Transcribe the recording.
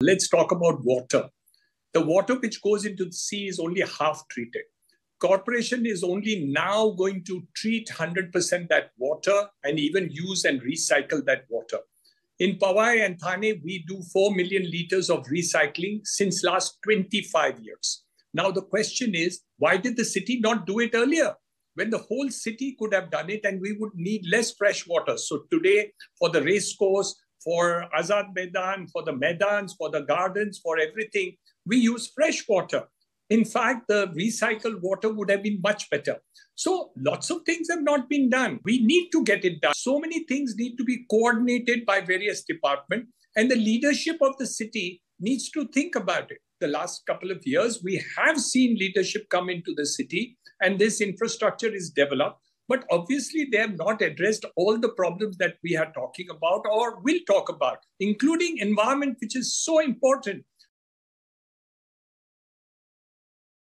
Let's talk about water. The water which goes into the sea is only half treated. Corporation is only now going to treat 100% that water and even use and recycle that water. In Powai and Thane, we do 4 million liters of recycling since last 25 years. Now the question is, why did the city not do it earlier? When the whole city could have done it and we would need less fresh water. So today, for the race course, for Azad Maidan, for the Maidans, for the gardens, for everything, we use fresh water. In fact, the recycled water would have been much better. So, lots of things have not been done. We need to get it done. So many things need to be coordinated by various departments, and the leadership of the city needs to think about it. The last couple of years, we have seen leadership come into the city, and this infrastructure is developed. But obviously, they have not addressed all the problems that we are talking about or will talk about, including environment, which is so important